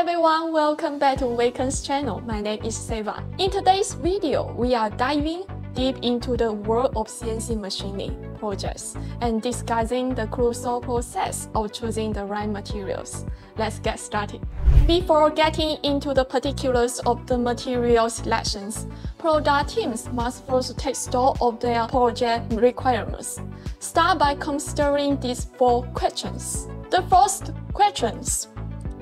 everyone, welcome back to WayKen's channel. My name is Seva. In today's video, we are diving deep into the world of CNC machining projects and discussing the crucial process of choosing the right materials. Let's get started. Before getting into the particulars of the material selections, product teams must first take stock of their project requirements. Start by considering these four questions. The first questions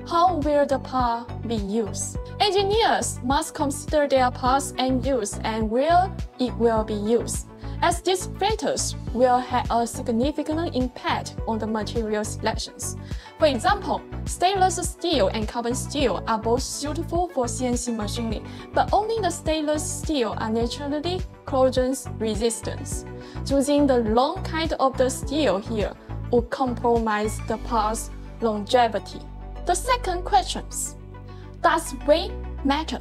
how will the part be used? Engineers must consider their parts and use and where it will be used, as these factors will have a significant impact on the material selections. For example, stainless steel and carbon steel are both suitable for CNC machining, but only the stainless steel are naturally corrosion resistant. Choosing the long kind of the steel here would compromise the part's longevity. The second question Does weight matter?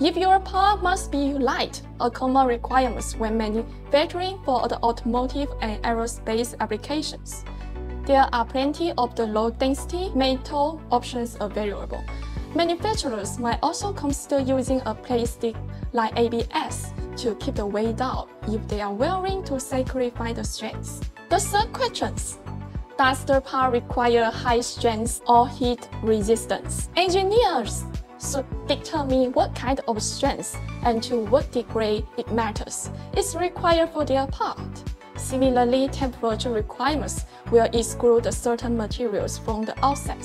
If your part must be light, a common requirement when manufacturing for the automotive and aerospace applications. There are plenty of the low-density metal options available. Manufacturers might also consider using a plastic like ABS to keep the weight down if they are willing to sacrifice the strength. The third question does the part require high strength or heat resistance? Engineers should determine what kind of strength and to what degree it matters is required for their part. Similarly, temperature requirements will exclude certain materials from the outset.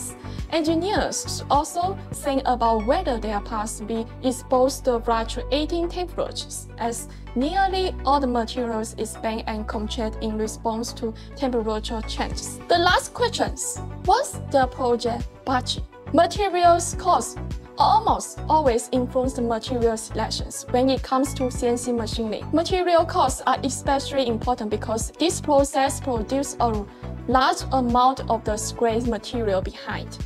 Engineers should also think about whether their parts be exposed to fluctuating temperatures, as nearly all the materials expand and contract in response to temperature changes. The last question: What's the project budget? Materials cost almost always influence the material selections when it comes to CNC machining. Material costs are especially important because this process produces a large amount of the scrap material behind.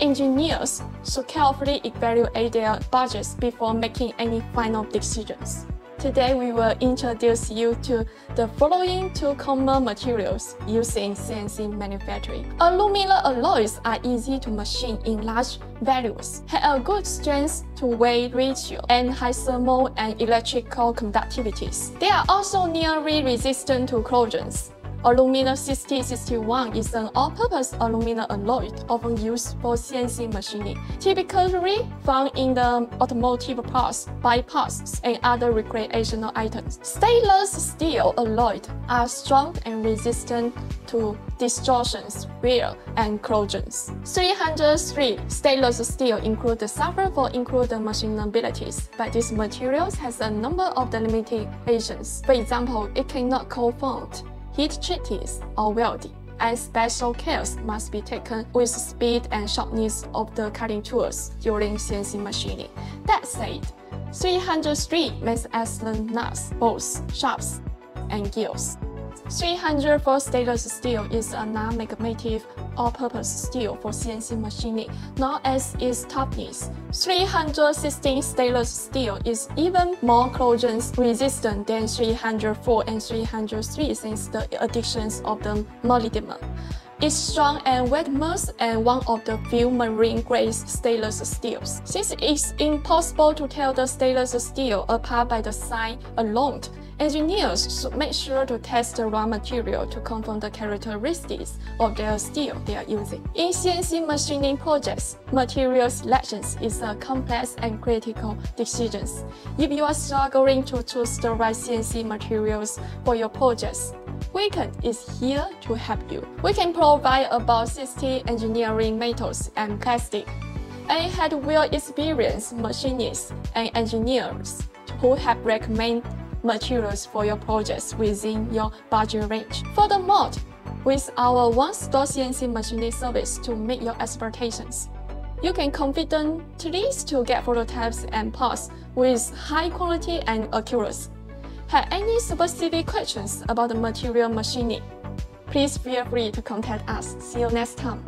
Engineers should carefully evaluate their budgets before making any final decisions. Today we will introduce you to the following two common materials used in CNC manufacturing. Aluminum alloys are easy to machine in large values, have a good strength to weight ratio, and high thermal and electrical conductivities. They are also nearly resistant to corrosions. Aluminum 6061 is an all-purpose aluminum alloy often used for CNC machining, typically found in the automotive parts, bypass, and other recreational items. Stainless steel alloys are strong and resistant to distortions, wear, and corrosions. 303 stainless steel include the sulfur for include the machinabilities, but this material has a number of the limitations. For example, it cannot co-found heat treaties or welding, and special cares must be taken with speed and sharpness of the cutting tools during CNC machining. That said, 303 makes excellent nuts, bolts, shafts, and gears. 304 stainless steel is a non-magnetic all-purpose steel for CNC machining, known as its toughness. 316 stainless steel is even more corrosion resistant than 304 and 303 since the additions of the molybdenum. It's strong and weightless and one of the few marine-grade stainless steels. Since it's impossible to tell the stainless steel apart by the sign alone, engineers should make sure to test the raw material to confirm the characteristics of their steel they are using. In CNC machining projects, material selection is a complex and critical decision. If you are struggling to choose the right CNC materials for your projects, WayKen is here to help you. We can provide about 60 engineering metals and plastic, and had well-experienced machinists and engineers who have recommend materials for your projects within your budget range. Furthermore, with our one-stop CNC machining service to meet your expectations, you can confidently to get prototypes and parts with high quality and accuracy. Have any specific questions about the material machining? Please feel free to contact us. See you next time.